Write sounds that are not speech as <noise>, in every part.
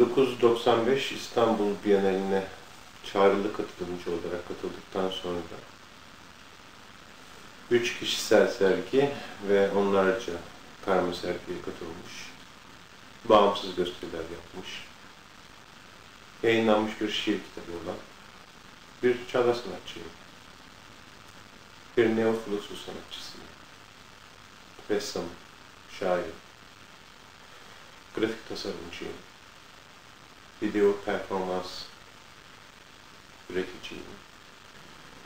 1995 İstanbul Bienali'ne çağrılı katılımcı olarak katıldıktan sonra üç kişisel sergi ve onlarca karma sergiye katılmış, bağımsız gösteriler yapmış, yayınlanmış bir şiir kitabı olan bir çağdaş sanatçıyım. Bir neoflusu sanatçısıyım. Ressam, şair, grafik tasarımcıyım video performans üreticiyim.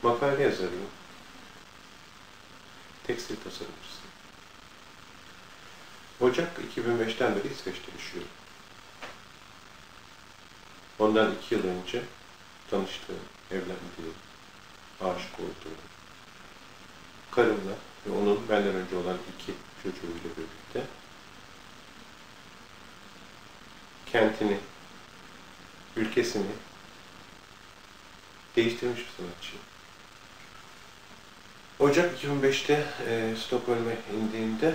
Makale yazarıyım. Tekstil tasarımcısıyım. Ocak 2005'ten beri İsveç'te yaşıyorum. Ondan iki yıl önce tanıştığım, evlendiğim, aşık olduğum karımla ve onun benden önce olan iki çocuğuyla birlikte kentini ülkesini değiştirmiş bir sanatçı. Ocak 2005'te e, Stockholm'e indiğimde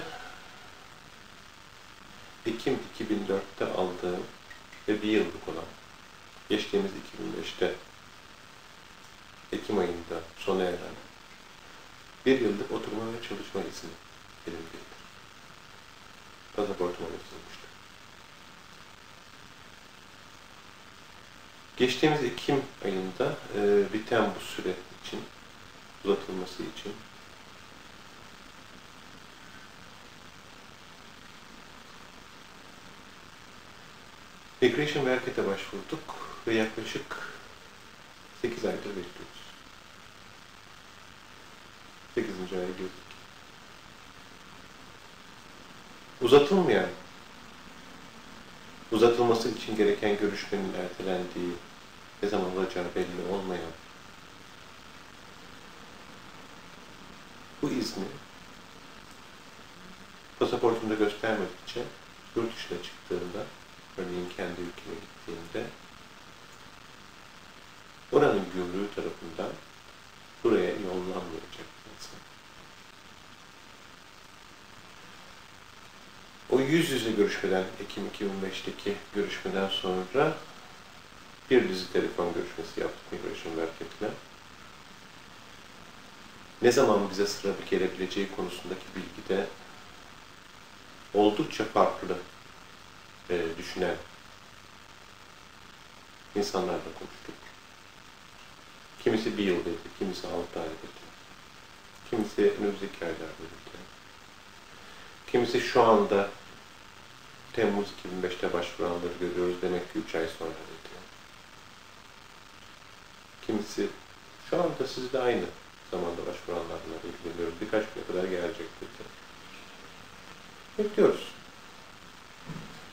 Ekim 2004'te aldığım ve bir yıllık olan geçtiğimiz 2005'te Ekim ayında sona eren bir yıllık oturma ve çalışma izni elimdeydi. Pasaportuma yazılmıştı. Geçtiğimiz Ekim ayında e, biten bu süre için, uzatılması için Migration ve harekete başvurduk ve yaklaşık 8 aydır bekliyoruz. 8. aya girdik. Uzatılmayan, uzatılması için gereken görüşmenin ertelendiği ne zaman olacağı belli olmayan bu izni pasaportumda göstermedikçe yurt dışına çıktığımda örneğin kendi ülkeme gittiğimde oranın gümrüğü tarafından buraya yollanmayacak insan. O yüz yüze görüşmeden, Ekim 2005'teki görüşmeden sonra bir dizi telefon görüşmesi yaptık Migration Market'le. Ne zaman bize sıra gelebileceği konusundaki bilgide oldukça farklı e, düşünen insanlarla konuştuk. Kimisi bir yıl dedi, kimisi altı ay dedi. Kimisi önümüzdeki aylar dedi. Kimisi şu anda Temmuz 2005'te başvuranları görüyoruz demek ki 3 ay sonra dedi. Kimisi şu anda sizde aynı zamanda başvuranlarla ilgileniyoruz. Birkaç güne kadar gelecek dedi. Bekliyoruz.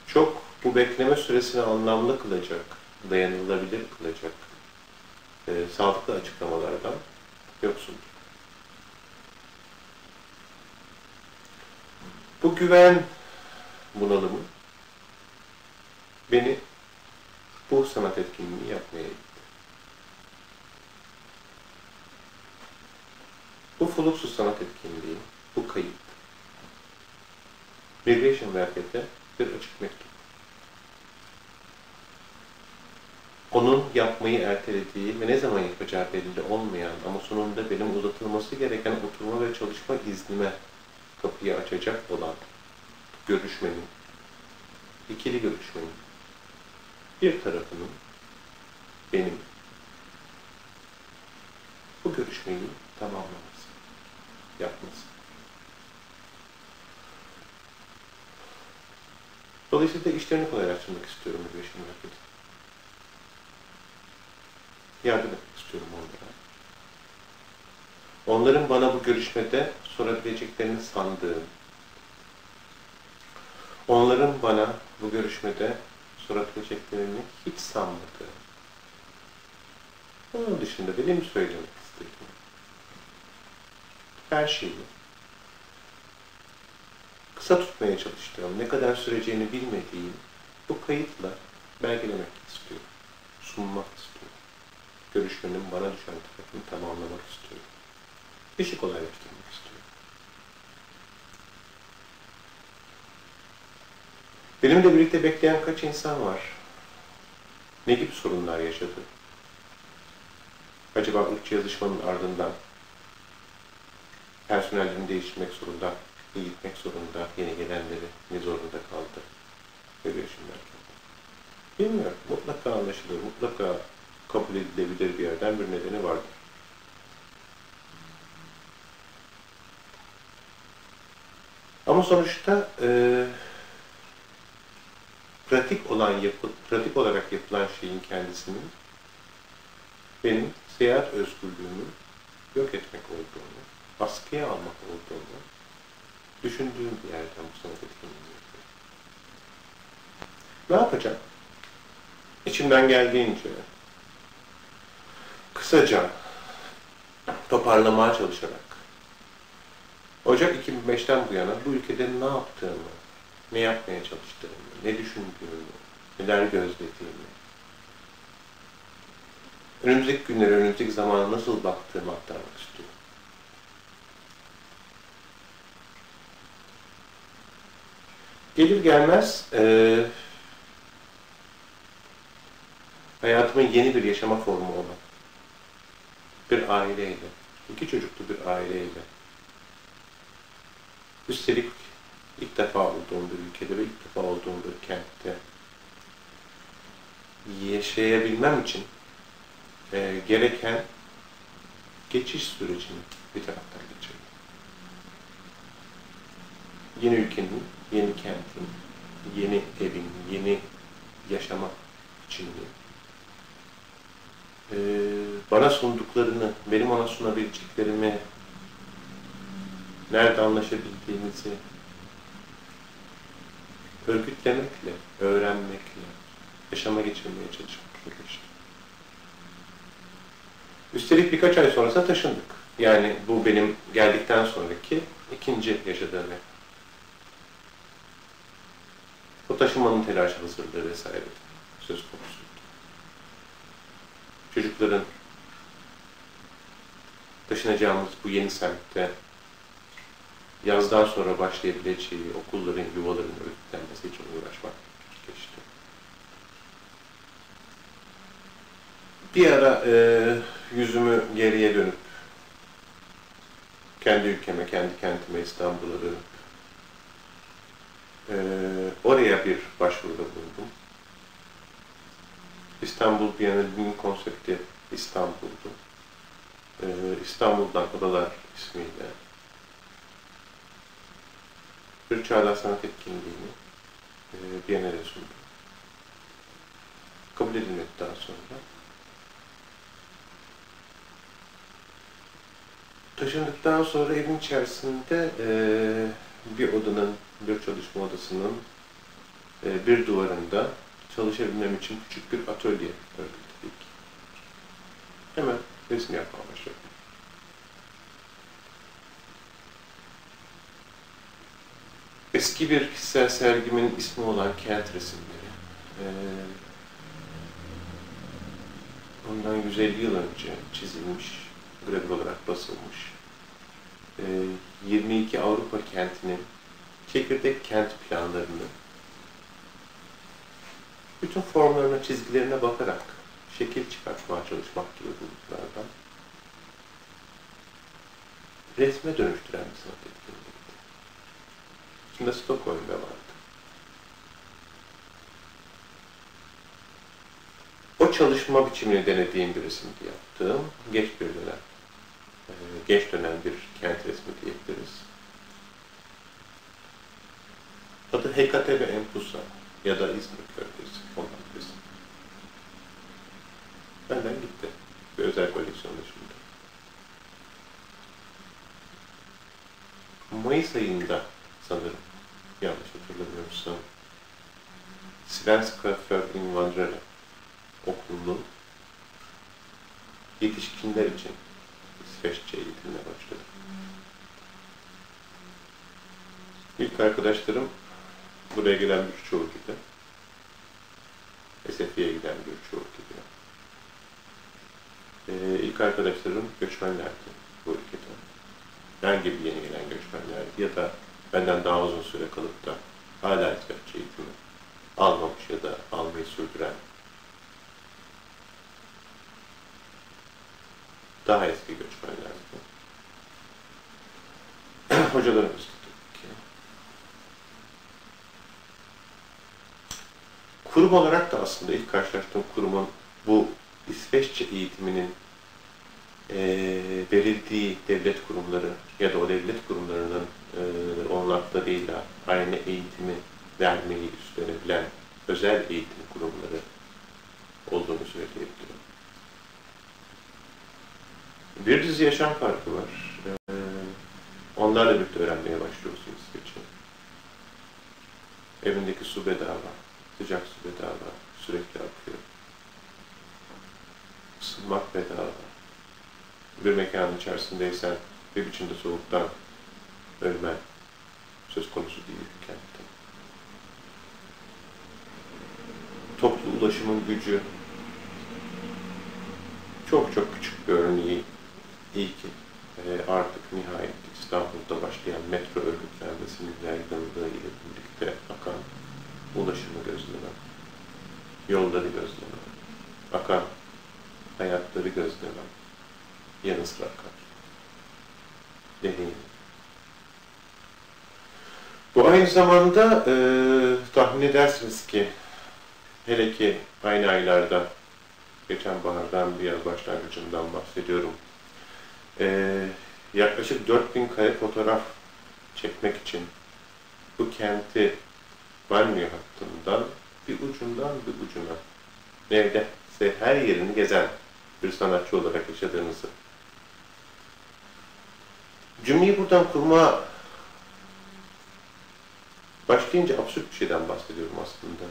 Çok bu bekleme süresini anlamlı kılacak, dayanılabilir kılacak e, sağlıklı açıklamalardan yoksundur. Bu güven bunalımı beni bu sanat etkinliğini yapmaya Bu Fluxus sanat etkinliği, bu kayıt, Migration Market'e bir açık mektup. Onun yapmayı ertelediği ve ne zaman yapacağı belli olmayan ama sonunda benim uzatılması gereken oturma ve çalışma iznime kapıyı açacak olan görüşmenin, ikili görüşmenin bir tarafının benim bu görüşmeyi tamamlaması, yapması. Dolayısıyla işlerini kolaylaştırmak istiyorum bu işin marketi. Yardım etmek istiyorum onlara. Onların bana bu görüşmede sorabileceklerini sandığım, onların bana bu görüşmede sorabileceklerini hiç sanmadığım, onun dışında benim söylemek istediğim her şeyi kısa tutmaya çalıştığım, ne kadar süreceğini bilmediğim bu kayıtla belgelemek istiyorum, sunmak istiyorum. Görüşmenin bana düşen tarafını tamamlamak istiyorum. İşi kolaylaştırmak istiyorum. Benimle birlikte bekleyen kaç insan var? ne gibi sorunlar yaşadı? Acaba ırkçı yazışmanın ardından personellerini değiştirmek zorunda, gitmek zorunda, yeni gelenleri ne zorunda kaldı? Böyle yaşımlarken. Bilmiyorum. Mutlaka anlaşılır, mutlaka kabul edilebilir bir yerden bir nedeni vardır. Ama sonuçta e, pratik olan yapı, pratik olarak yapılan şeyin kendisinin benim seyahat özgürlüğümü yok etmek olduğunu, baskıya almak olduğunu düşündüğüm bir yerden bu sanat etkinliğini yapıyorum. Ne yapacağım? İçimden geldiğince kısaca toparlamaya çalışarak Ocak 2005'ten bu yana bu ülkede ne yaptığımı, ne yapmaya çalıştığımı, ne düşündüğümü, neler gözlediğimi, önümüzdeki günlere, önümüzdeki zamana nasıl baktığımı aktarmak istiyorum. Gelir gelmez e, hayatımın yeni bir yaşama formu olan bir aileyle, iki çocuklu bir aileyle, üstelik ilk defa olduğum bir ülkede ve ilk defa olduğum bir kentte yaşayabilmem için e, gereken geçiş sürecini bir taraftan geçirdim. Yeni ülkenin, yeni kentin, yeni evin, yeni yaşama biçimini e, bana sunduklarını, benim ona sunabileceklerimi nerede anlaşabildiğimizi örgütlemekle, öğrenmekle, yaşama geçirmeye çalışmakla geçti. Üstelik birkaç ay sonrasında taşındık. Yani bu benim geldikten sonraki ikinci yaşadığım ev. O taşınmanın telaşı hazırlığı vesaire söz konusu. Çocukların taşınacağımız bu yeni semtte yazdan sonra başlayabileceği okulların, yuvaların örgütlenmesi için uğraşmak geçti. Bir ara e, yüzümü geriye dönüp kendi ülkeme, kendi kentime İstanbul'a dönüp e, oraya bir başvuruda bulundum. İstanbul Bienalinin konsepti İstanbul'du. E, İstanbul'dan Odalar ismiyle bir çağdaş sanat etkinliğini e, Biennale sundu. Kabul edilmedi daha sonra. Taşındıktan sonra evin içerisinde e, bir odanın, bir çalışma odasının e, bir duvarında çalışabilmem için küçük bir atölye örgütledik. Hemen resim yapmaya başladım. Eski bir kişisel sergimin ismi olan kent resimleri. Ee, ondan 150 yıl önce çizilmiş, gravür olarak basılmış. Ee, 22 Avrupa kentinin çekirdek kent planlarını bütün formlarına, çizgilerine bakarak şekil çıkartmaya çalışmak gibi bulutlardan resme dönüştüren bir sanat etkinliği içinde Stockholm'da vardı. O çalışma biçimini denediğim bir resimdi yaptığım. Geç bir dönem. E, geç dönem bir kent resmi diyebiliriz. Adı Hekate ve Empusa ya da İzmir Körfezi resim. Benden gitti. Bir özel koleksiyon dışında. Mayıs ayında sanırım yanlış hatırlamıyorsam Svenska för invandrare okulunun yetişkinler için İsveççe eğitimine başladım. İlk arkadaşlarım buraya gelen birçoğu gibi SFİ'ye giden birçoğu gibi ee, ilk arkadaşlarım göçmenlerdi bu ülkeden. Herhangi bir yeni gelen göçmenlerdi ya da benden daha uzun süre kalıp da hala İsveççe eğitimi almamış ya da almayı sürdüren Daha eski göçmenlerdi. <clears throat> Hocalarımız tabii ki. Kurum olarak da aslında ilk karşılaştığım kurumun bu İsveççe eğitiminin e, verildiği devlet kurumları ya da o devlet kurumlarının e, onlarlarıyla aynı eğitimi vermeyi üstlenebilen özel eğitim kurumları olduğunu söyleyebilirim. Bir dizi yaşam farkı var. Ee, onlarla birlikte öğrenmeye başlıyorsun İsveç'i. Evindeki su bedava, sıcak su bedava, sürekli akıyor. Isınmak bedava. Bir mekanın içerisindeysen bir biçimde soğuktan ölmen söz konusu değil kentte. Toplu ulaşımın gücü çok çok küçük bir örneği iyi ki e, artık nihayet İstanbul'da başlayan metro örgütlenmesinin yaygınlığı ile birlikte akan ulaşımı gözleme, yolları gözleme, akan hayatları gözleme, yanı sıra akar. Deneyim. Bu aynı zamanda e, tahmin edersiniz ki hele ki aynı aylarda geçen bahardan bir yaz başlangıcından bahsediyorum. Ee, yaklaşık 4000 kare fotoğraf çekmek için bu kenti Banliyö hattından bir ucundan bir ucuna neredeyse her yerini gezen bir sanatçı olarak yaşadığınızı cümleyi buradan kurma başlayınca absürt bir şeyden bahsediyorum aslında.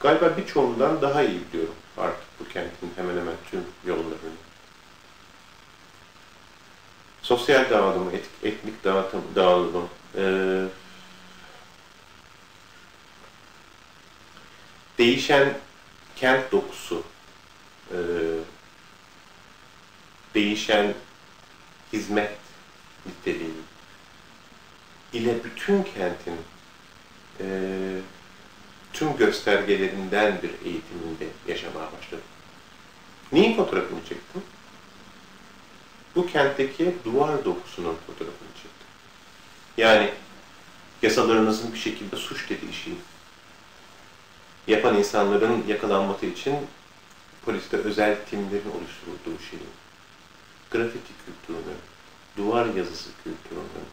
Galiba birçoğundan daha iyi biliyorum artık bu kentin hemen hemen tüm yollarını. Sosyal dağılımı, et, etnik dağıtım, dağılımı, e, değişen kent dokusu, e, değişen hizmet niteliği ile bütün kentin e, tüm göstergelerinden bir eğitiminde yaşamaya başladım. Neyin fotoğrafını çektim? Bu kentteki duvar dokusunun fotoğrafını çektim. Yani yasalarınızın bir şekilde suç dediği yapan insanların yakalanması için poliste özel timlerin oluşturulduğu şeyin, grafiti kültürünü, duvar yazısı kültürünü,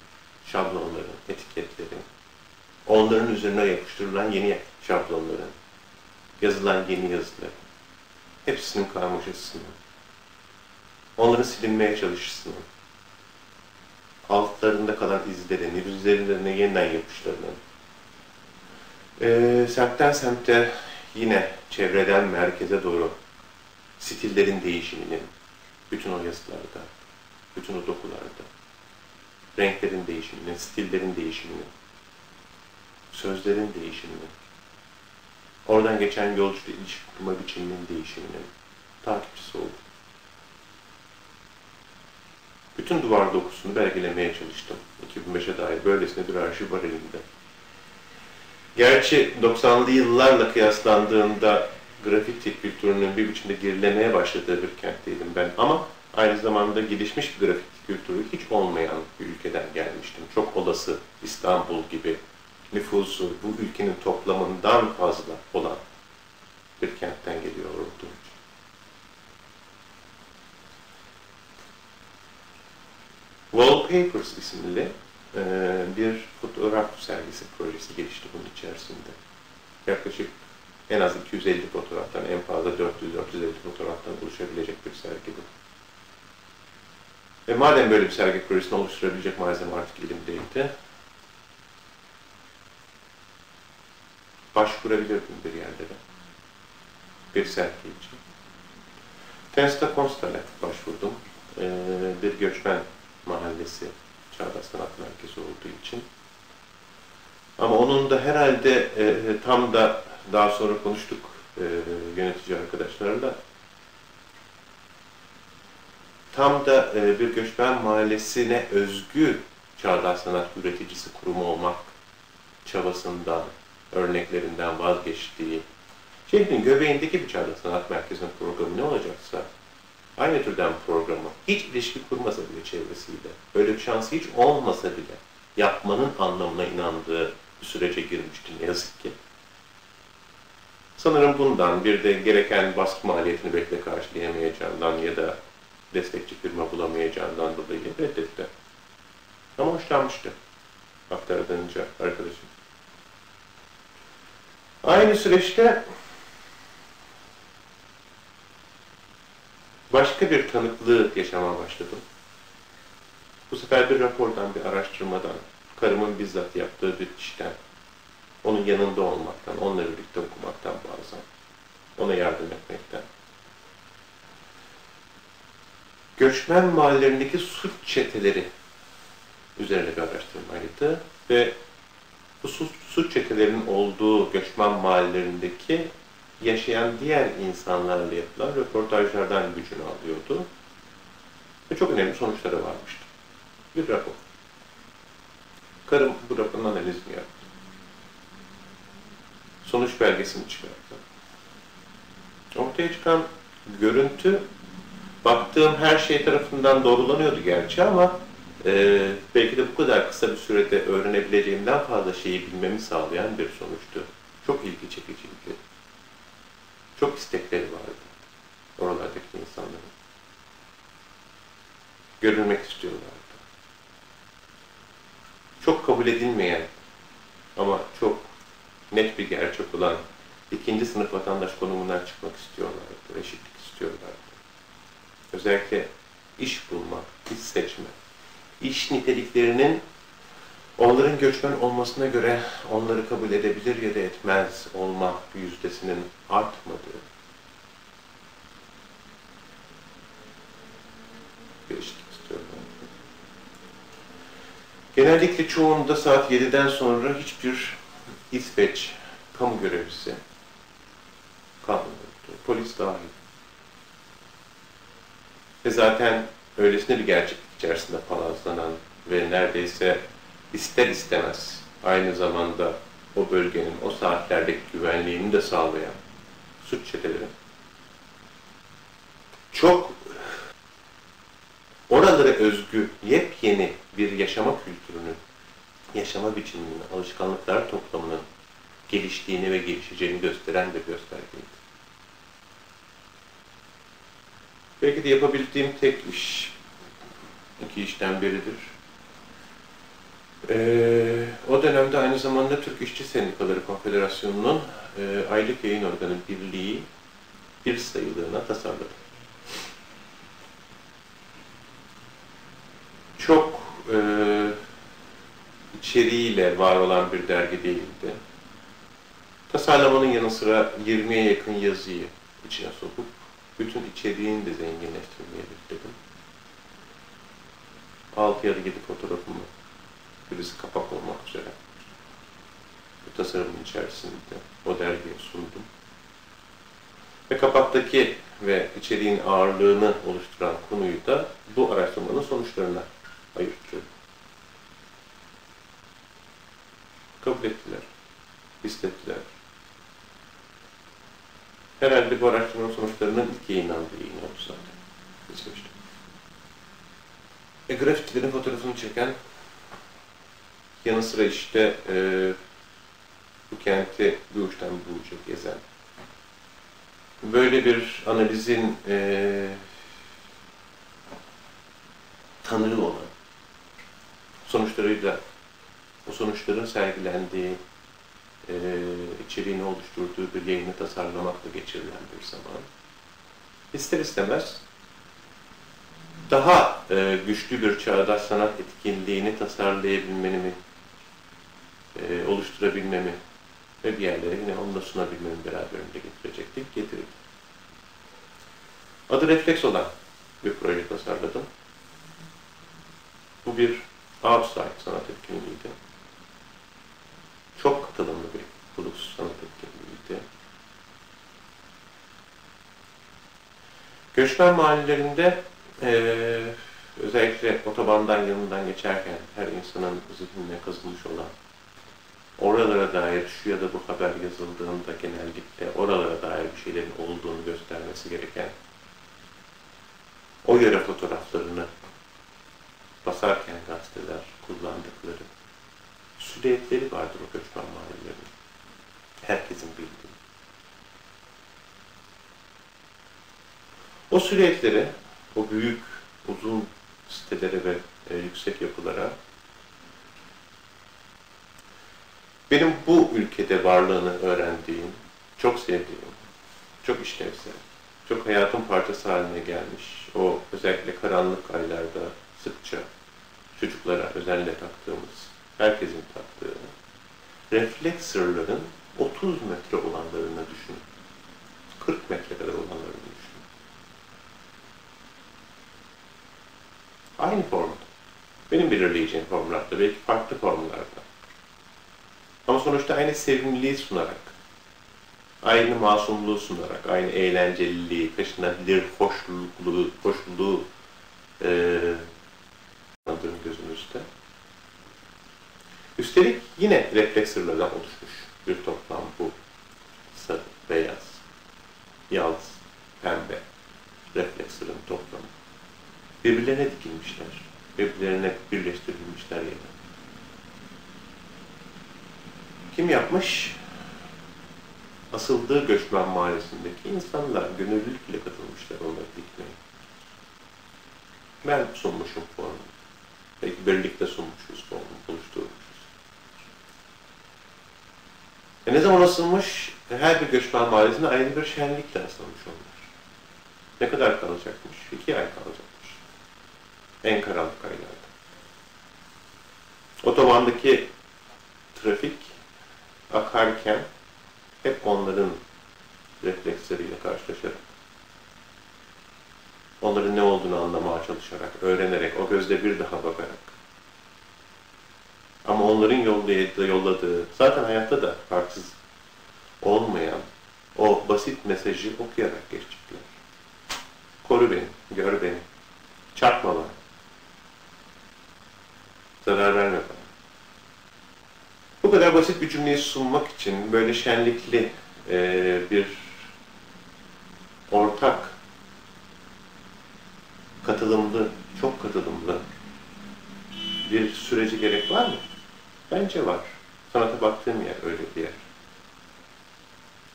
şablonların, etiketlerin, onların üzerine yapıştırılan yeni şablonların, yazılan yeni yazılar, hepsinin karmaşasını, onların silinmeye çalışısını, altlarında kalan izlerini, üzerlerine yeniden yapışlarını, ee, semtten semte yine çevreden merkeze doğru stillerin değişiminin, bütün o yazılarda, bütün o dokularda, renklerin değişiminin, stillerin değişiminin, sözlerin değişiminin, oradan geçen yolcuyla ilişki kurma biçiminin değişiminin takipçisi oldum. Bütün duvar dokusunu belgelemeye çalıştım. 2005'e dair böylesine bir arşiv var elimde. Gerçi 90'lı yıllarla kıyaslandığında grafiti kültürünün bir biçimde gerilemeye başladığı bir kentteydim ben ama aynı zamanda gelişmiş bir grafiti kültürü hiç olmayan bir ülkeden gelmiştim. Çok olası İstanbul gibi nüfusu bu ülkenin toplamından fazla olan bir kentten geliyor olduğum için. Wallpapers isimli e, bir fotoğraf sergisi projesi gelişti bunun içerisinde. Yaklaşık en az 250 fotoğraftan, en fazla 400-450 fotoğraftan oluşabilecek bir sergi bu. Ve madem böyle bir sergi projesini oluşturabilecek malzeme artık elimdeydi, başvurabilirdim bir yerlere. Bir sergi için. Tensta Konstal'e başvurdum. Ee, bir göçmen mahallesi Çağdaş Sanat Merkezi olduğu için. Ama onun da herhalde e, tam da daha sonra konuştuk e, yönetici arkadaşlarla. Tam da e, bir göçmen mahallesine özgü çağdaş sanat üreticisi kurumu olmak çabasından, örneklerinden vazgeçtiği, şehrin göbeğindeki bir çağdaş sanat merkezinin programı ne olacaksa aynı türden programı hiç ilişki kurmasa bile çevresiyle, böyle bir şansı hiç olmasa bile yapmanın anlamına inandığı bir sürece girmişti ne yazık ki. Sanırım bundan bir de gereken baskı maliyetini bekle karşılayamayacağından ya da destekçi firma bulamayacağından dolayı reddetti. Ama hoşlanmıştı aktardığınca arkadaşım. Aynı süreçte başka bir tanıklığı yaşamaya başladım. Bu sefer bir rapordan, bir araştırmadan, karımın bizzat yaptığı bir işten, onun yanında olmaktan, onunla birlikte okumaktan bazen, ona yardım etmekten. Göçmen mahallelerindeki suç çeteleri üzerine bir araştırmaydı ve bu suç, çetelerinin olduğu göçmen mahallelerindeki yaşayan diğer insanlarla yapılan röportajlardan gücünü alıyordu. Ve çok önemli sonuçları varmıştı. Bir rapor. Karım bu raporun analizini yaptı. Sonuç belgesini çıkarttı. Ortaya çıkan görüntü baktığım her şey tarafından doğrulanıyordu gerçi ama e, belki de bu kadar kısa bir sürede öğrenebileceğimden fazla şeyi bilmemi sağlayan bir sonuçtu. Çok ilgi çekiciydi. Çok istekleri vardı oralardaki insanların. Görülmek istiyorlardı. Çok kabul edilmeyen ama çok net bir gerçek olan ikinci sınıf vatandaş konumundan çıkmak istiyorlardı, eşitlik istiyorlardı. Özellikle iş bulmak, iş seçme, iş niteliklerinin onların göçmen olmasına göre onları kabul edebilir ya da etmez olma yüzdesinin artmadığı. Genellikle çoğunda saat 7'den sonra hiçbir İsveç kamu görevlisi kalmıyordu. Polis dahil. Ve zaten öylesine bir gerçeklik içerisinde palazlanan ve neredeyse ister istemez aynı zamanda o bölgenin o saatlerdeki güvenliğini de sağlayan suç çeteleri çok oralara özgü yepyeni bir yaşama kültürünün, yaşama biçiminin, alışkanlıklar toplamının geliştiğini ve gelişeceğini gösteren bir göstergeydi. Belki de yapabildiğim tek iş, iki işten biridir. Ee, o dönemde aynı zamanda Türk İşçi Sendikaları Konfederasyonu'nun e, aylık yayın organı birliği bir sayılığına tasarladım. Çok e, içeriğiyle var olan bir dergi değildi. Tasarlamanın yanı sıra 20'ye yakın yazıyı içine sokup bütün içeriğini de zenginleştirmeye dedim. 6 ya da 7 fotoğrafımı birisi kapak olmak üzere bu tasarımın içerisinde o dergiye sundum. Ve kapaktaki ve içeriğin ağırlığını oluşturan konuyu da bu araştırmanın sonuçlarına ayırtıyorum. Kabul ettiler, istettiler. Herhalde bu araştırmanın sonuçlarının ilk yayınlandığı yayın oldu zaten. İzlemiştim. E, grafitilerin fotoğrafını çeken yanı sıra işte e, bu kenti bir uca gezen. Böyle bir analizin e, tanığı olan sonuçlarıyla o sonuçların sergilendiği e, içeriğini oluşturduğu bir yayını tasarlamakla geçirilen bir zaman. İster istemez daha e, güçlü bir çağdaş sanat etkinliğini tasarlayabilmeni e, oluşturabilmemi ve bir yerlere yine onu da sunabilmemi beraberinde getirecektik, getirdik. Adı refleks olan bir proje tasarladım. Bu bir outside sanat etkinliğiydi. Çok katılımlı bir ulus sanat etkinliğiydi. Göçmen mahallelerinde ee, özellikle otobandan yanından geçerken her insanın zihnine kazılmış olan oralara dair şu ya da bu haber yazıldığında genellikle oralara dair bir şeylerin olduğunu göstermesi gereken yöre fotoğraflarını basarken gazeteler kullandıkları silüetleri vardır o göçmen mahallelerin. Herkesin bildiği. O silüetleri, o büyük, uzun sitelere ve e, yüksek yapılara benim bu ülkede varlığını öğrendiğim, çok sevdiğim, çok işlevsel, çok hayatın parçası haline gelmiş, o özellikle karanlık aylarda sıkça çocuklara özenle taktığımız, herkesin taktığı refleksörlerin 30 metre olanlarını düşünün. 40 metre kadar olanlarını düşünün. Aynı formda. Benim belirleyeceğim formlarda, belki farklı formlarda. Ama sonuçta aynı sevimliliği sunarak, aynı masumluğu sunarak, aynı eğlenceliliği, taşınabilir hoşluluğu, hoşluluğu e, anladığım gözünüzde. Üstelik yine refleksörlerden oluşmuş bir toplam bu. Sarı, beyaz, yağız, pembe refleksörün toplamı. Birbirlerine dikilmişler. Birbirlerine birleştirilmişler yine. Kim yapmış? Asıldığı göçmen mahallesindeki insanlar gönüllülükle katılmışlar onları dikmeye. Ben sunmuşum formu. Belki birlikte sunmuşuz formu, oluşturmuşuz. E ne zaman asılmış? E her bir göçmen mahallesinde ayrı bir şenlikle asılmış onlar. Ne kadar kalacakmış? İki ay kalacakmış. En karanlık aylarda. Otobandaki trafik akarken hep onların refleksleriyle karşılaşarak, onların ne olduğunu anlamaya çalışarak, öğrenerek, o gözle bir daha bakarak, ama onların yolladığı, zaten hayatta da farksız olmayan o basit mesajı okuyarak geçecekler. Koru beni, gör beni, çarpma bana, zarar verme bana. Bu kadar basit bir cümleyi sunmak için böyle şenlikli e, bir ortak, katılımlı, çok katılımlı bir süreci gerek var mı? Bence var. Sanata baktığım yer öyle bir yer.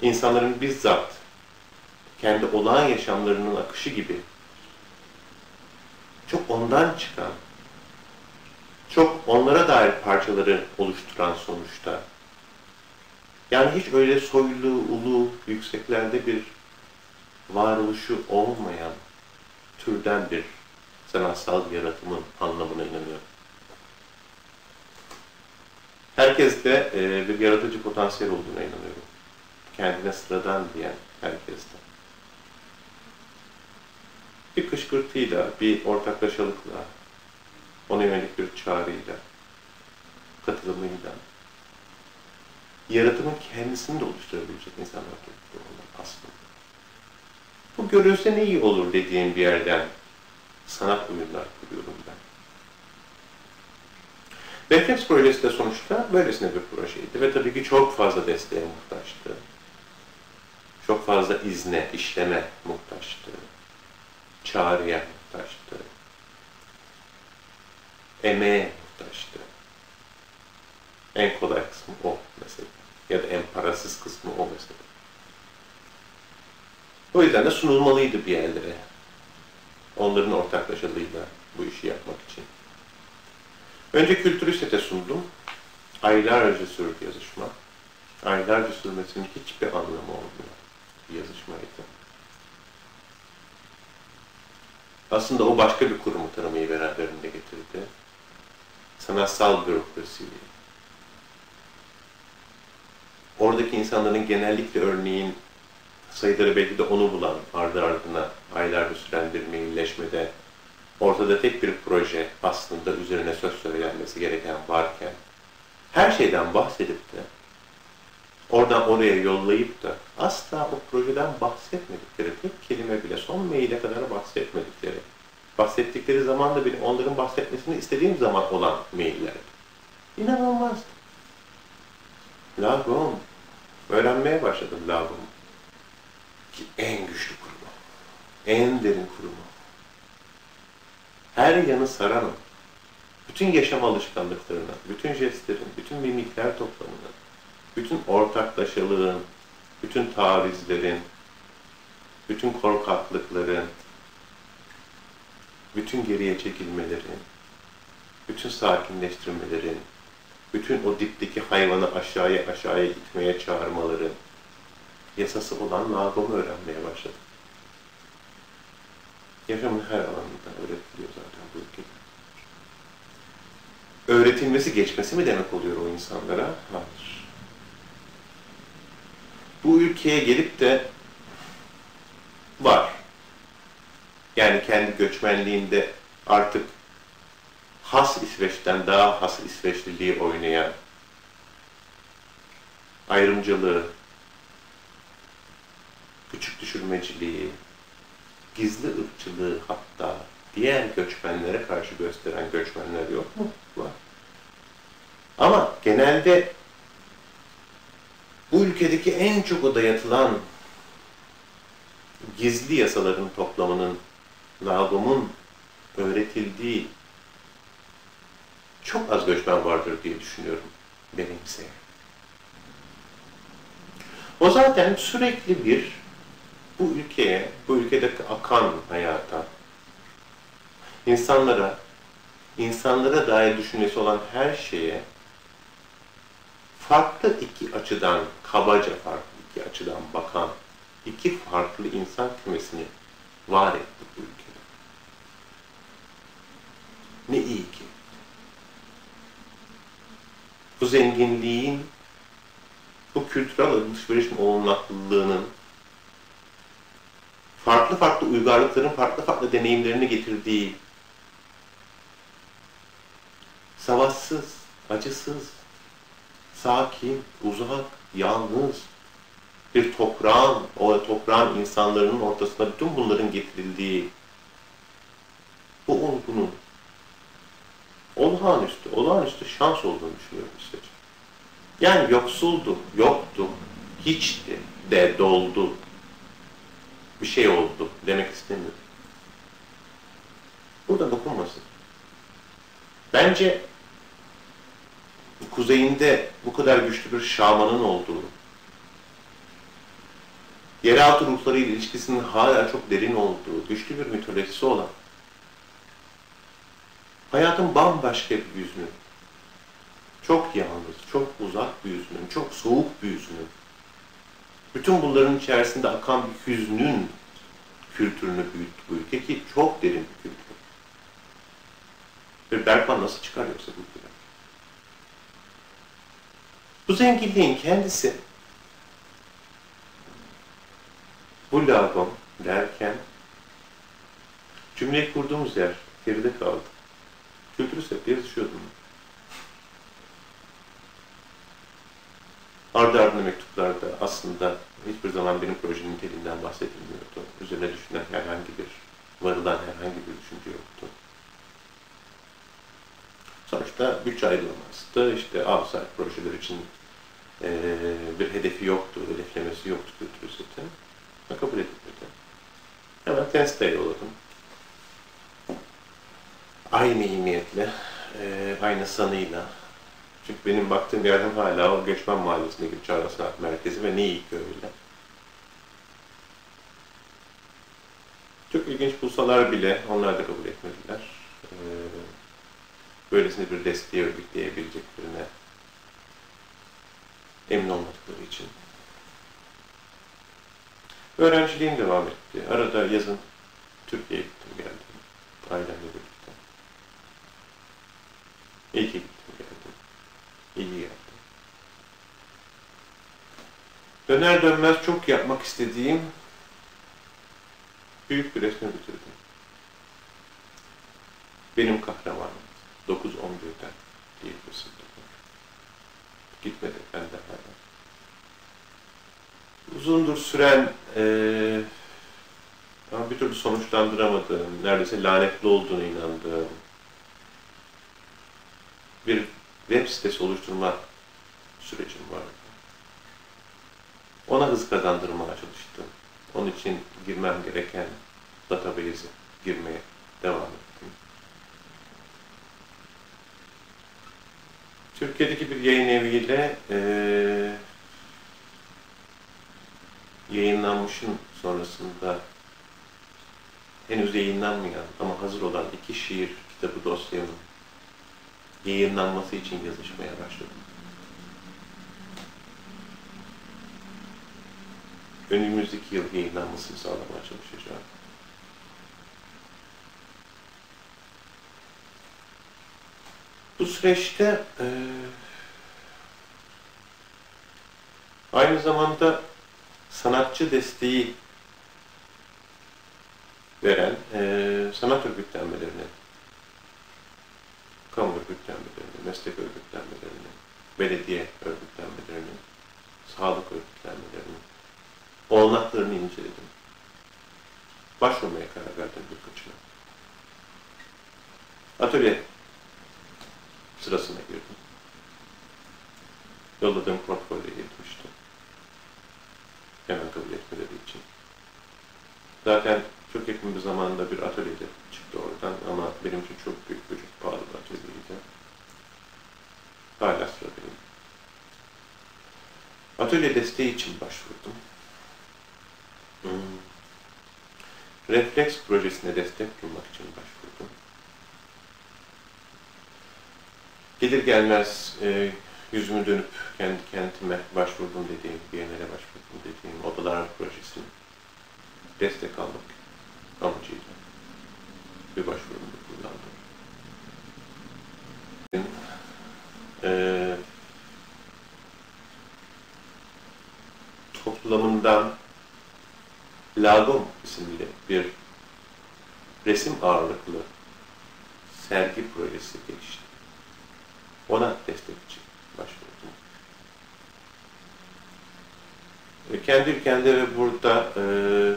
İnsanların bizzat kendi olağan yaşamlarının akışı gibi çok ondan çıkan, çok onlara dair parçaları oluşturan sonuçta. Yani hiç öyle soylu, ulu, yükseklerde bir varoluşu olmayan türden bir sanatsal yaratımın anlamına inanıyorum. Herkeste e, bir yaratıcı potansiyel olduğuna inanıyorum. Kendine sıradan diyen herkeste. Bir kışkırtıyla, bir ortaklaşalıkla, ona yönelik bir çağrıyla, katılımıyla, yaratımın kendisini de oluşturabilecek insanlar topluluğundan aslında. Bu görülse ne iyi olur dediğim bir yerden sanat oyunlar kuruyorum ben. Refleks projesi de sonuçta böylesine bir projeydi ve tabii ki çok fazla desteğe muhtaçtı. Çok fazla izne, işleme muhtaçtı. Çağrıya muhtaçtı. Emeğe muhtaçtı. En kolay kısmı o mesela. Ya da en parasız kısmı o mesela. O yüzden de sunulmalıydı bir yerlere. Onların ortaklaşalığıyla bu işi yapmak için. Önce kültürü sete sundum. Aylarca sürdü yazışma. Aylarca sürmesinin hiçbir anlamı olmuyor bir yazışmaydı. Aslında o başka bir kurumu tanımayı beraberinde getirdi. Sanatsal bürokrasi. Oradaki insanların genellikle örneğin sayıları belki de onu bulan ardı ardına aylarca süren bir mailleşmede ortada tek bir proje aslında üzerine söz söylenmesi gereken varken her şeyden bahsedip de oradan oraya yollayıp da asla o projeden bahsetmedikleri, tek kelime bile son maile kadar bahsetmedikleri, bahsettikleri zaman da benim onların bahsetmesini istediğim zaman olan maillerdi. İnanılmazdı. Lagom. Öğrenmeye başladım Lagom'u. Ki en güçlü kurumu. En derin kurumu her yanı saran o. Bütün yaşam alışkanlıklarına, bütün jestlerin, bütün mimikler toplamına, bütün ortaklaşalığın, bütün tavizlerin, bütün korkaklıkların, bütün geriye çekilmelerin, bütün sakinleştirmelerin, bütün o dipteki hayvanı aşağıya aşağıya itmeye çağırmaların yasası olan nagom'u öğrenmeye başladım. Yaşamın her alanında öğretiliyor zaten bu ülkede. Öğretilmesi, geçmesi mi demek oluyor o insanlara? Hayır. Bu ülkeye gelip de var. Yani kendi göçmenliğinde artık has İsveç'ten daha has İsveçliliği oynayan, ayrımcılığı, küçük düşürmeciliği, gizli ırkçılığı hatta diğer göçmenlere karşı gösteren göçmenler yok mu? Var. Ama genelde bu ülkedeki en çok dayatılan gizli yasaların toplamının, Lagom'un öğretildiği çok az göçmen vardır diye düşünüyorum benimseyen. O zaten sürekli bir bu ülkeye, bu ülkedeki akan hayata, insanlara, insanlara dair düşüncesi olan her şeye farklı iki açıdan, kabaca farklı iki açıdan bakan iki farklı insan kümesini var etti bu ülkede. Ne iyi ki. Bu zenginliğin, bu kültürel alışveriş olanaklıllığının farklı farklı uygarlıkların farklı farklı deneyimlerini getirdiği savaşsız, acısız, sakin, uzak, yalnız bir toprağın, o toprağın insanların ortasında bütün bunların getirildiği bu olgunun olağanüstü, olağanüstü şans olduğunu düşünüyorum işte. Yani yoksuldu, yoktu, hiçti de doldu. Bir şey oldu demek istemiyorum. Burada dokunmasın. Bence kuzeyinde bu kadar güçlü bir şamanın olduğu, yeraltı ruhlarıyla ilişkisinin hala çok derin olduğu, güçlü bir mitolojisi olan, hayatın bambaşka bir yüzünü, çok yalnız, çok uzak bir yüzünün, çok soğuk bir yüzünün, bütün bunların içerisinde akan bir hüznün kültürünü büyüttü bu ülke ki çok derin bir kültür. Bir Bergman nasıl çıkarıyorsa bu ülkeden. Bu zenginliğin kendisi bu lagom derken cümleyi kurduğumuz yer geride kaldı. Kültürü sebeple yazışıyordum. Ardı ardına mektuplarda aslında hiçbir zaman benim projenin niteliğinden bahsedilmiyordu. Üzerine düşünen herhangi bir, varılan herhangi bir düşünce yoktu. Sonuçta bütçe ayrılamazdı. İşte outside projeler için e, bir hedefi yoktu, hedeflemesi yoktu kültür setin. Kabul edilmedi. Hemen Tenste'ye yolladım. Aynı iyi niyetle, e, aynı sanıyla. Çünkü benim baktığım yerden hala o Göçmen Mahallesi'ndeki Çağrı Sanat Merkezi ve ki öyle. Çok ilginç bulsalar bile onlar da kabul etmediler. Ee, böylesine bir desteği örgütleyebileceklerine emin olmadıkları için. Öğrenciliğim devam etti. Arada yazın Türkiye'ye gittim geldim. Ailemle birlikte. Gittim geldim. İyi geldim. Döner dönmez çok yapmak istediğim büyük bir resmi bitirdim. Benim kahramanım. 9-11'den diye var. Gitmedi ben de hala. Uzundur süren ee, ama bir türlü sonuçlandıramadığım, neredeyse lanetli olduğunu inandığım bir web sitesi oluşturma sürecim vardı. Ona hız kazandırmaya çalıştım. Onun için girmem gereken database'e girmeye devam ettim. Türkiye'deki bir yayın eviyle e, yayınlanmışın sonrasında henüz yayınlanmayan ama hazır olan iki şiir kitabı dosyamı yayınlanması için yazışmaya başladım. Önümüzdeki yıl yayınlanmasını sağlamaya çalışacağım. Bu süreçte e, aynı zamanda sanatçı desteği veren e, sanat örgütlenmelerini, kamu örgütlenmelerini, meslek örgütlenmelerini, belediye örgütlenmelerini, sağlık örgütlenmelerini, olanaklarını inceledim. Başvurmaya karar verdim birkaçına. Atölye sırasına girdim. Yolladığım portfolyoya gitmiştim. Hemen kabul etmeleri için. Zaten çok yakın bir zamanda bir atölyede oradan ama benim çok büyük çok pahalı bir atölyeydi. Hala sıradayım. Atölye desteği için başvurdum. Hmm. Refleks projesine destek bulmak için başvurdum. Gelir gelmez e, yüzümü dönüp kendi kentime başvurdum dediğim, Biennale başvurdum dediğim Odalar Projesi'ne destek almak amacıyla bir başvurumda kullandım. E, toplamından Lagom isimli bir resim ağırlıklı sergi projesi geçti. Ona destek için başvurdum. E, kendi ülkemde ve burada e,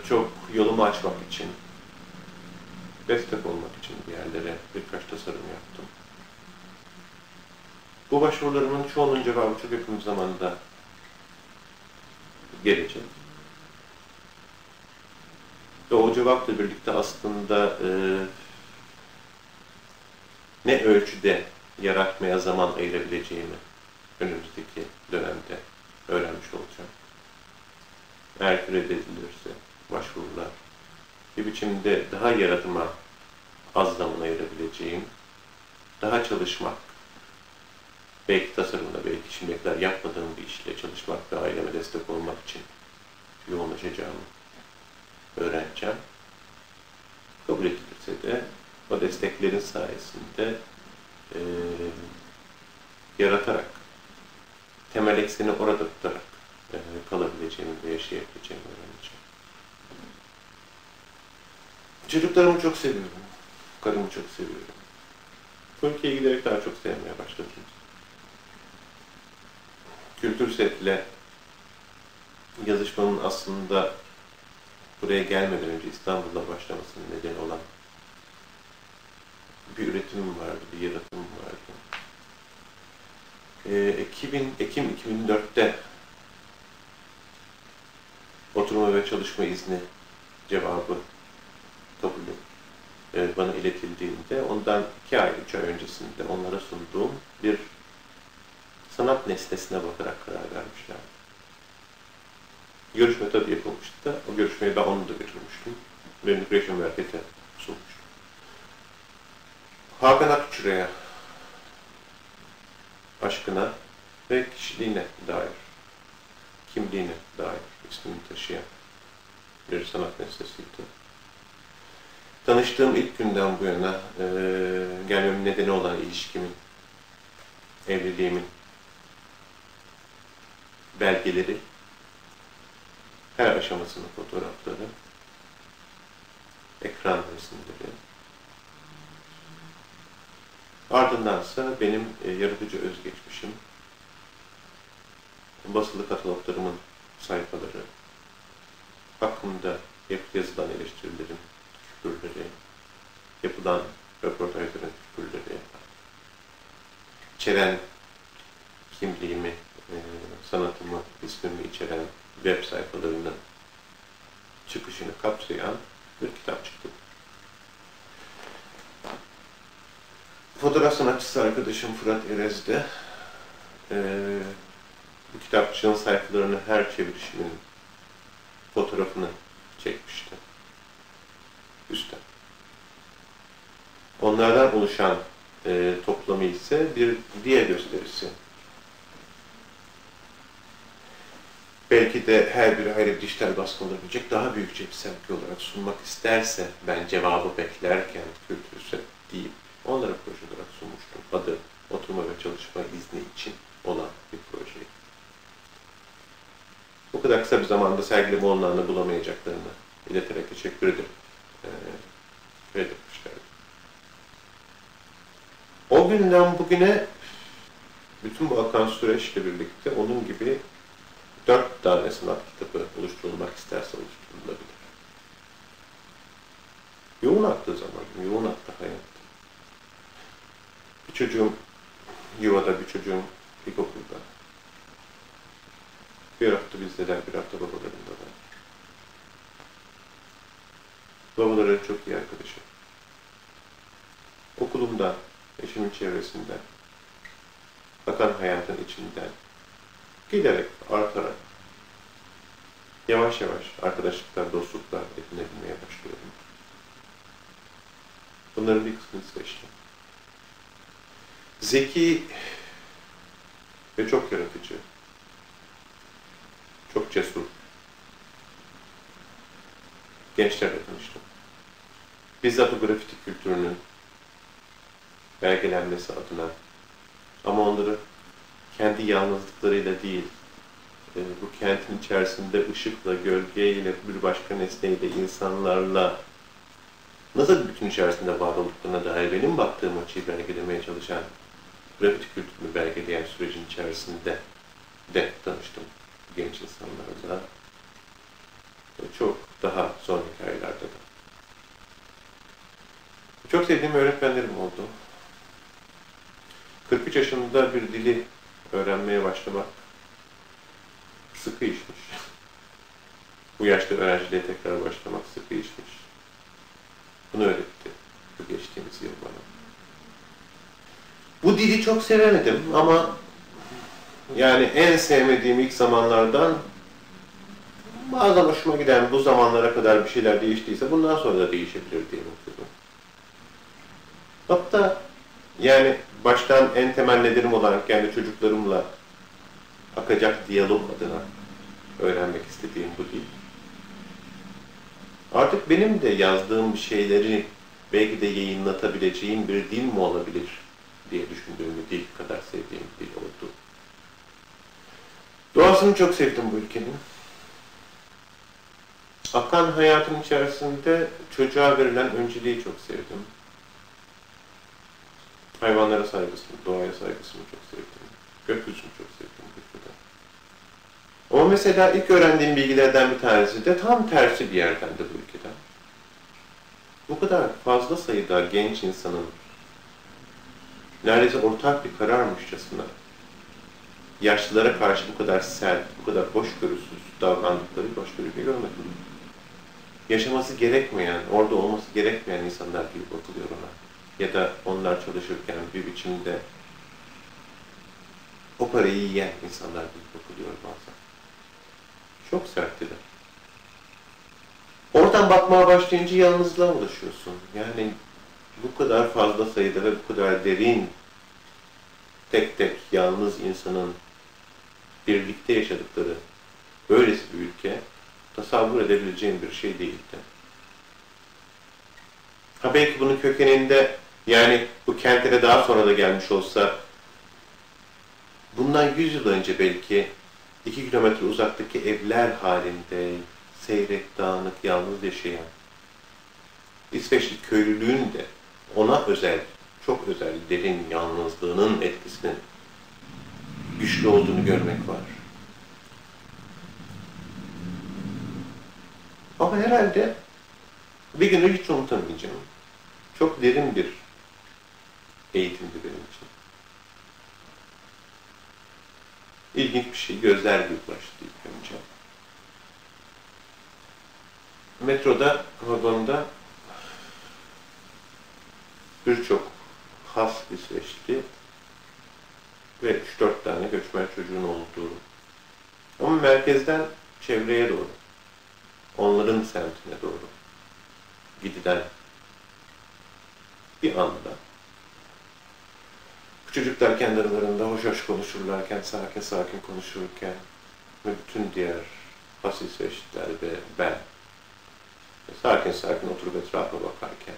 çok yolumu açmak için, destek olmak için bir yerlere birkaç tasarım yaptım. Bu başvurularımın çoğunun cevabı çok yakın zamanda gelecek. Ve o cevapla birlikte aslında e, ne ölçüde yaratmaya zaman ayırabileceğimi önümüzdeki dönemde öğrenmiş olacağım. Eğer reddedilirse başvurular bir biçimde daha yaratıma az zaman ayırabileceğim, daha çalışmak, belki tasarımda, belki şimdiye yapmadığım bir işle çalışmak ve aileme destek olmak için yoğunlaşacağımı öğreneceğim. Kabul edilirse de o desteklerin sayesinde e, yaratarak, temel ekseni orada tutarak e, kalabileceğimi ve yaşayabileceğimi öğreneceğim. Çocuklarımı çok seviyorum. Karımı çok seviyorum. Ülkeye giderek daha çok sevmeye başladım. Kültür setle yazışmanın aslında buraya gelmeden önce İstanbul'da başlamasının nedeni olan bir üretimim vardı, bir yaratımım vardı. Ee, 2000, Ekim 2004'te oturma ve çalışma izni cevabı kabulü e, bana iletildiğinde ondan iki ay, üç ay öncesinde onlara sunduğum bir sanat nesnesine bakarak karar vermişlerdi. Görüşme tabii yapılmıştı o görüşmeyi ben onu da götürmüştüm. Benim Creation Market'e sunmuştum. Hakan Akçura'ya aşkına ve kişiliğine dair, kimliğine dair ismini taşıyan bir sanat nesnesiydi. Tanıştığım ilk günden bu yana e, gelmemin nedeni olan ilişkimin, evliliğimin belgeleri, her aşamasının fotoğrafları, ekran resimleri, ardındansa benim e, yaratıcı özgeçmişim, basılı kataloglarımın sayfaları, hakkımda yazılan eleştirilerin küfürleri, yapılan röportajların küfürleri, içeren kimliğimi, e, sanatımı, ismimi içeren web sayfalarının çıkışını kapsayan bir kitap çıktı. Fotoğraf sanatçısı arkadaşım Fırat Erez de Ee, bu kitapçığın sayfalarını her çevirişinin fotoğrafını çekmişti. Üstten. Onlardan oluşan e, toplamı ise bir diye gösterisi. Belki de her biri ayrı dijital baskı olabilecek daha büyükçe bir sergi olarak sunmak isterse ben cevabı beklerken kültürse deyip onlara proje olarak sunmuştum. Adı oturma ve çalışma izni için olan bir projeyi. Bu kadar kısa bir zamanda sergileme olanlarını bulamayacaklarını ileterek teşekkür ederim. Ee, reddetmişlerdi. Günden bugüne bütün bu akan süreçle birlikte onun gibi dört tane sanat kitabı oluşturulmak isterse oluşturulabilir. Yoğun aktığı zaman, yoğun aktı hayat. Bir çocuğum yuvada, bir çocuğum ilkokulda. Bir hafta bizdeler, bir hafta babalarındalar. Babaları çok iyi arkadaşım. Okulumda, eşimin çevresinde, akan hayatın içinden, giderek, artarak, yavaş yavaş arkadaşlıklar, dostluklar edinebilmeye başlıyorum. Bunların bir kısmını seçtim. Zeki ve çok yaratıcı, çok cesur gençlerle tanıştım. Bizzat o grafiti kültürünün belgelenmesi adına ama onları kendi yalnızlıklarıyla değil, e, bu kentin içerisinde ışıkla, gölgeyle, bir başka nesneyle, insanlarla nasıl bütün içerisinde var olduklarına dair benim baktığım açıyı belgelemeye çalışan grafiti kültürünü belgeleyen sürecin içerisinde de tanıştım genç insanlarla. Çok daha son hikayelerde de. Çok sevdiğim öğretmenlerim oldu. 43 yaşında bir dili öğrenmeye başlamak sıkı işmiş. Bu yaşta öğrenciliğe tekrar başlamak sıkı işmiş. Bunu öğretti bu geçtiğimiz yıl bana. Bu dili çok sevemedim ama yani en sevmediğim ilk zamanlardan bazen hoşuma giden bu zamanlara kadar bir şeyler değiştiyse bundan sonra da değişebilir diye bakıyorum. Hatta yani baştan en temel nedenim olarak kendi çocuklarımla akacak diyalog adına öğrenmek istediğim bu değil. Artık benim de yazdığım şeyleri belki de yayınlatabileceğim bir dil mi olabilir diye düşündüğüm bir dil kadar sevdiğim bir dil oldu. Doğasını çok sevdim bu ülkenin. Akan hayatın içerisinde çocuğa verilen önceliği çok sevdim. Hayvanlara saygısını, doğaya saygısını çok sevdim. Gökyüzünü çok sevdim ülkede. Ama mesela ilk öğrendiğim bilgilerden bir tanesi de tam tersi bir yerden de bu ülkeden. Bu kadar fazla sayıda genç insanın neredeyse ortak bir kararmışçasına yaşlılara karşı bu kadar sert, bu kadar hoşgörüsüz davrandıkları bir görmedim. Yaşaması gerekmeyen, orada olması gerekmeyen insanlar gibi bakılıyor ona. Ya da onlar çalışırken bir biçimde o parayı yiyen insanlar gibi bakılıyor bazen. Çok serttiler. Oradan bakmaya başlayınca yalnızlığa ulaşıyorsun. Yani bu kadar fazla sayıda ve bu kadar derin tek tek yalnız insanın birlikte yaşadıkları böylesi bir ülke tasavvur edebileceğim bir şey değildi. Ha belki bunun kökeninde yani bu kentlere daha sonra da gelmiş olsa bundan 100 yıl önce belki 2 kilometre uzaktaki evler halinde seyrek, dağınık, yalnız yaşayan İsveçli köylülüğün de ona özel, çok özel derin yalnızlığının etkisinin güçlü olduğunu görmek var. Ama herhalde bir günü hiç unutamayacağım. Çok derin bir eğitimdi benim için. İlginç bir şey, gözler gibi başladı ilk önce. Metroda, vagonda birçok has İsveçli ve 3-4 tane göçmen çocuğun olduğu. Ama merkezden çevreye doğru, onların semtine doğru gidilen bir anda çocuklar kendi aralarında hoş hoş konuşurlarken, sakin sakin konuşurken ve bütün diğer hasis eşitler ve ben sakin sakin oturup etrafa bakarken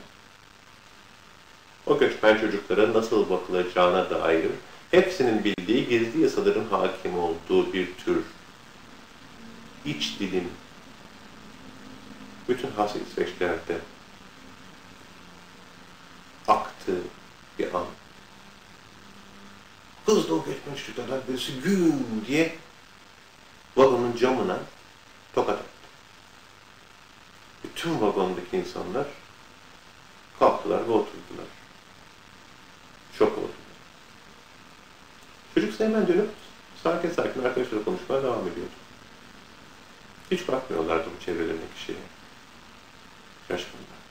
o göçmen çocuklara nasıl bakılacağına dair hepsinin bildiği gizli yasaların hakim olduğu bir tür iç dilim bütün has İsveçlerde aktı bir an. Hızla o göçmen çocuklar birisi güm diye vagonun camına tokat attı. Bütün vagondaki insanlar kalktılar ve oturdular. Şok oldular. Çocuk hemen dönüp sakin sakin arkadaşlarla konuşmaya devam ediyordu. Hiç bakmıyorlardı bu çevrelerindeki şeye. Şaşkınlar.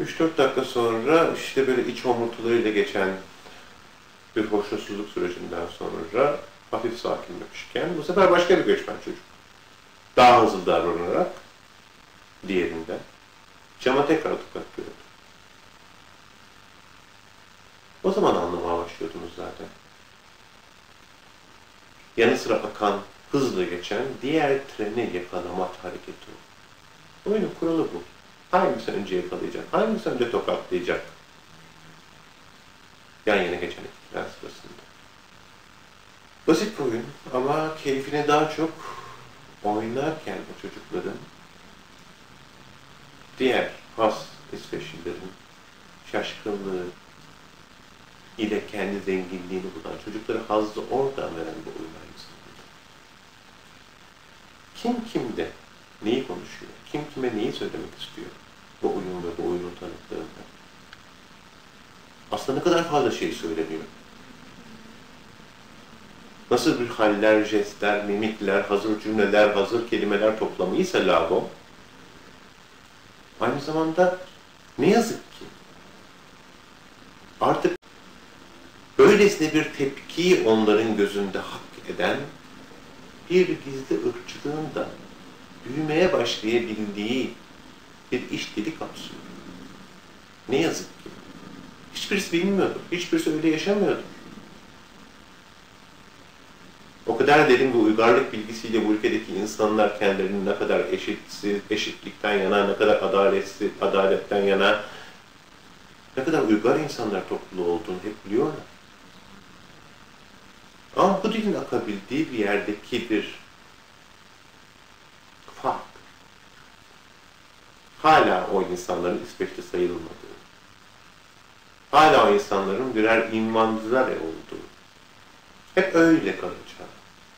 3-4 dakika sonra işte böyle iç homurtularıyla geçen bir hoşnutsuzluk sürecinden sonra hafif sakinlemişken bu sefer başka bir göçmen çocuk. Daha hızlı davranarak diğerinden cama tekrar tıklattırıyordu. O zaman anlamaya başlıyordunuz zaten. Yanı sıra akan, hızla geçen diğer treni yakalama hareketi. Oyunun kuralı bu. Hangisi önce yakalayacak, hangisi önce tokatlayacak? Yan yana geçen iktiler sırasında. Basit bir oyun ama keyfini daha çok oynarken o çocukların diğer has İsveçlilerin şaşkınlığı ile kendi zenginliğini bulan, çocuklara hazzı oradan veren bir oyun aynı zamanda. Kim kimde neyi konuşuyor, kim kime neyi söylemek istiyor bu oyun ve bu oyunun tanıklarında. Aslında ne kadar fazla şey söyleniyor. Nasıl bir haller, jestler, mimikler, hazır cümleler, hazır kelimeler toplamıysa Lago, aynı zamanda ne yazık ki artık böylesine bir tepkiyi onların gözünde hak eden bir gizli ırkçılığın da büyümeye başlayabildiği bir iş dili kapsıyor. Ne yazık ki. Hiçbirisi bilmiyordur. Hiçbirisi öyle yaşamıyordur. O kadar derin bir uygarlık bilgisiyle bu ülkedeki insanlar kendilerini ne kadar eşitsiz, eşitlikten yana, ne kadar adaletsiz, adaletten yana, ne kadar uygar insanlar topluluğu olduğunu hep biliyorlar. Ama bu dilin akabildiği bir yerdeki bir fark. Hala o insanların İsveç'te sayılmadığı, hala insanların birer imancılar olduğu, hep öyle kalacak.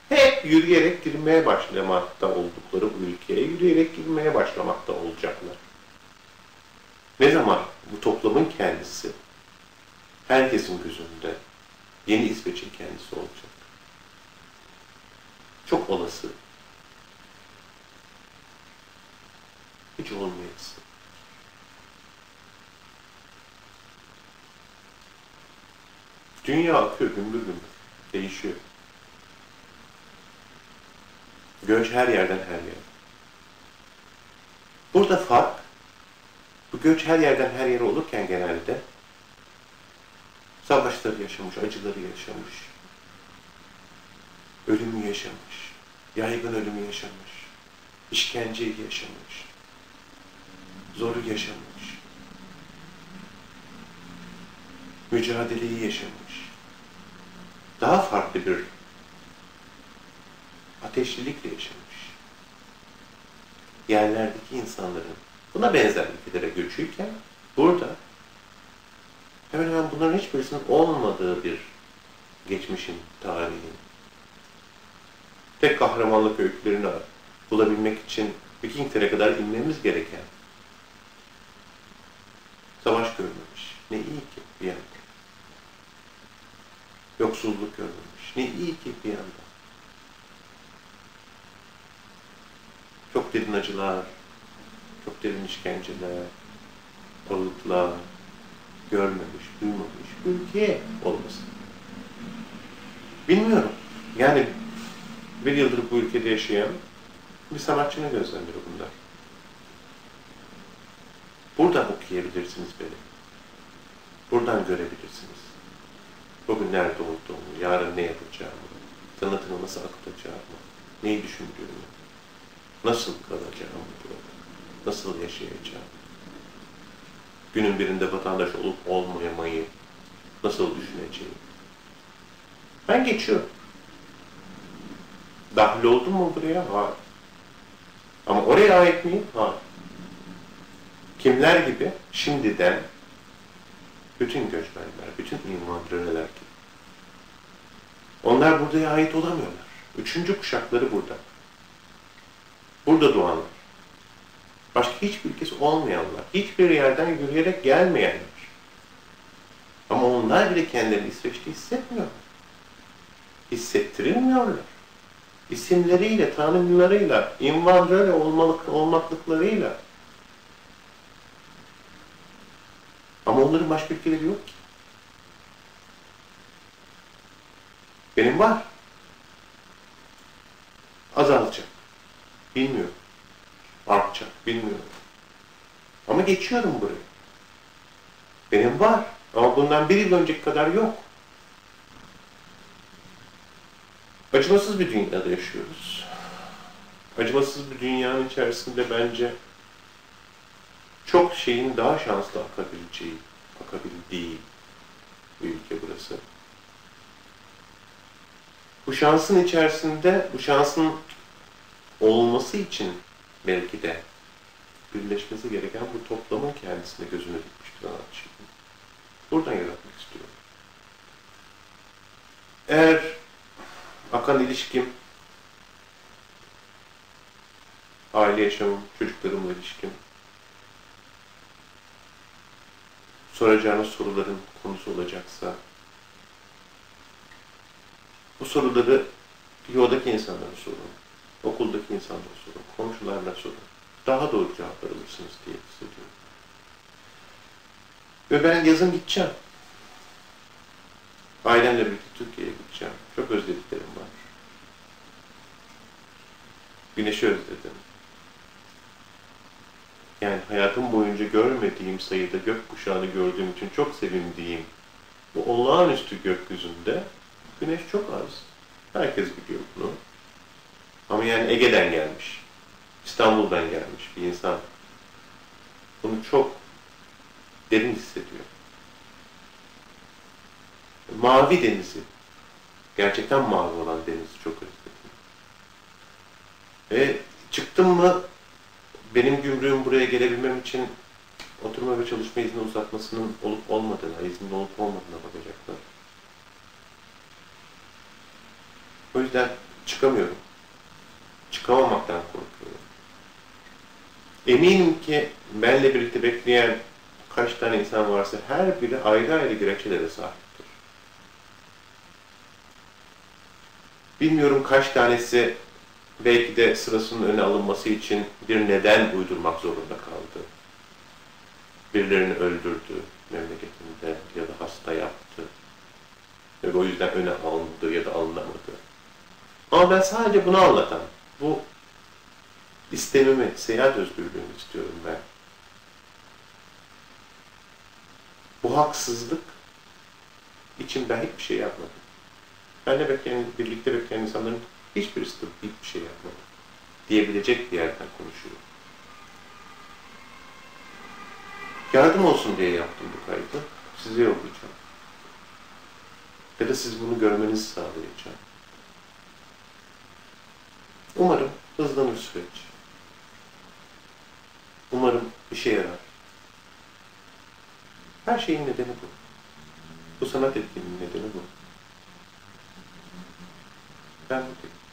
Hep yürüyerek girmeye başlamakta oldukları bu ülkeye yürüyerek girmeye başlamakta olacaklar. Ne zaman bu toplumun kendisi herkesin gözünde yeni İsveç'in kendisi olacak. Çok olası. Hiç olmayası. Dünya akıyor gümbür gümbür. Değişiyor. Göç her yerden her yere. Burada fark, bu göç her yerden her yere olurken genelde savaşları yaşamış, acıları yaşamış, ölümü yaşamış, yaygın ölümü yaşamış, işkenceyi yaşamış, zoru yaşamış, mücadeleyi yaşamış, daha farklı bir ateşlilikle yaşamış. Yerlerdeki insanların buna benzer ülkelere göçüyken burada hemen hemen bunların hiçbirisinin olmadığı bir geçmişin tarihini tek kahramanlık öykülerini bulabilmek için Vikinglere kadar inmemiz gereken savaş görmemiş. Ne iyi ki bir yanda. Yoksulluk görmemiş. Ne iyi ki bir yanda. Çok derin acılar, çok derin işkenceler, ağıtlar, görmemiş, duymamış ülke olması. Bilmiyorum. Yani bir yıldır bu ülkede yaşayan bir sanatçının gözlemleri bunlar. Buradan okuyabilirsiniz beni. Buradan görebilirsiniz. Bugün nerede olduğumu, yarın ne yapacağımı, sanatımı nasıl akıtacağımı, neyi düşündüğümü, nasıl kalacağımı nasıl yaşayacağım, günün birinde vatandaş olup olmayamayı nasıl düşüneceğim. Ben geçiyorum. Dahil oldum mu buraya? Hayır. Ama oraya ait miyim? Hayır. Kimler gibi? Şimdiden bütün göçmenler, bütün imanlılar gibi. Onlar buraya ait olamıyorlar. Üçüncü kuşakları burada. Burada doğanlar. Başka hiçbir ülkesi olmayanlar. Hiçbir yerden yürüyerek gelmeyenler. Ama onlar bile kendilerini İsveç'te hissetmiyorlar. Hissettirilmiyorlar. İsimleriyle, tanımlarıyla, invandröle olmalık, olmaklıklarıyla. Ama onların başka ülkeleri yok ki. Benim var. Azalacak. Bilmiyorum. Artacak. Bilmiyorum. Ama geçiyorum burayı. Benim var. Ama bundan bir yıl önceki kadar yok. Acımasız bir dünyada yaşıyoruz. Acımasız bir dünyanın içerisinde bence çok şeyin daha şanslı akabileceği, akabildiği bir ülke burası. Bu şansın içerisinde, bu şansın olması için belki de birleşmesi gereken bu toplamın kendisine gözünü dikmiştir sanatçı. Buradan yaratmak istiyorum. Eğer akan ilişkim, aile yaşamım, çocuklarımla ilişkim, soracağınız soruların konusu olacaksa, bu soruları yoldaki insanlara sorun, okuldaki insanlara sorun, komşularına sorun. Daha doğru cevaplar alırsınız diye hissediyorum. Ve ben yazın gideceğim. Ailemle birlikte Türkiye'ye gideceğim. Çok özlediklerim var. Güneşi özledim. Yani hayatım boyunca görmediğim sayıda gökkuşağını gördüğüm için çok sevindiğim bu olağanüstü gökyüzünde güneş çok az. Herkes biliyor bunu. Ama yani Ege'den gelmiş, İstanbul'dan gelmiş bir insan bunu çok derin hissediyor. Mavi denizi, gerçekten mavi olan denizi çok özledim. Ve çıktım mı benim gümrüğüm buraya gelebilmem için oturma ve çalışma izni uzatmasının olup olmadığına, iznin olup olmadığına bakacaklar. O yüzden çıkamıyorum. Çıkamamaktan korkuyorum. Eminim ki benle birlikte bekleyen kaç tane insan varsa her biri ayrı ayrı gerekçelere sahiptir. Bilmiyorum kaç tanesi belki de sırasının öne alınması için bir neden uydurmak zorunda kaldı. Birilerini öldürdü memleketinde ya da hasta yaptı. Ve o yüzden öne alındı ya da alınamadı. Ama ben sadece bunu anlatan, bu istemimi, seyahat özgürlüğünü istiyorum ben. Bu haksızlık için ben hiçbir şey yapmadım. Benle bekleyen, birlikte bekleyen insanların hiçbirisi de hiçbir şey yapmadı. Diyebilecek bir yerden konuşuyor. Yardım olsun diye yaptım bu kaydı. Size yollayacağım. Ya da siz bunu görmenizi sağlayacağım. Umarım hızlanır süreç. Umarım işe yarar. Her şeyin nedeni bu. Bu sanat etkinliğinin nedeni bu. Ben buradayım.